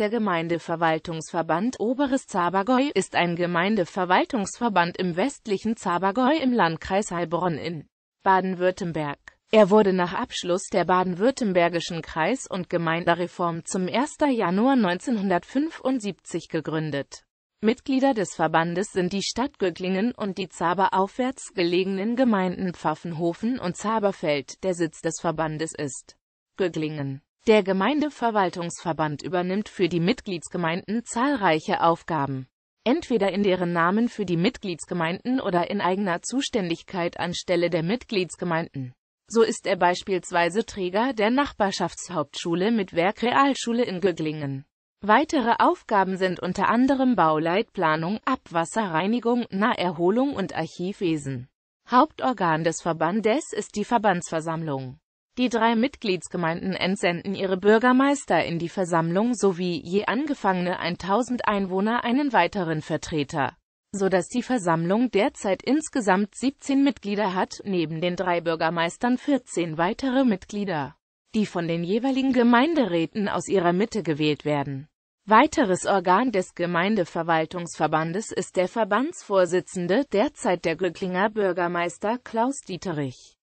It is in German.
Der Gemeindeverwaltungsverband Oberes Zabergäu ist ein Gemeindeverwaltungsverband im westlichen Zabergäu im Landkreis Heilbronn in Baden-Württemberg. Er wurde nach Abschluss der baden-württembergischen Kreis- und Gemeindereform zum 1. Januar 1975 gegründet. Mitglieder des Verbandes sind die Stadt Göcklingen und die Zaber aufwärts gelegenen Gemeinden Pfaffenhofen und Zaberfeld. Der Sitz des Verbandes ist Göcklingen. Der Gemeindeverwaltungsverband übernimmt für die Mitgliedsgemeinden zahlreiche Aufgaben. Entweder in deren Namen für die Mitgliedsgemeinden oder in eigener Zuständigkeit anstelle der Mitgliedsgemeinden. So ist er beispielsweise Träger der Nachbarschaftshauptschule mit Werkrealschule in Göcklingen. Weitere Aufgaben sind unter anderem Bauleitplanung, Abwasserreinigung, Naherholung und Archivwesen. Hauptorgan des Verbandes ist die Verbandsversammlung. Die drei Mitgliedsgemeinden entsenden ihre Bürgermeister in die Versammlung sowie je angefangene 1000 Einwohner einen weiteren Vertreter, so dass die Versammlung derzeit insgesamt 17 Mitglieder hat, neben den drei Bürgermeistern 14 weitere Mitglieder, die von den jeweiligen Gemeinderäten aus ihrer Mitte gewählt werden. Weiteres Organ des Gemeindeverwaltungsverbandes ist der Verbandsvorsitzende, derzeit der Göcklinger Bürgermeister Klaus Dieterich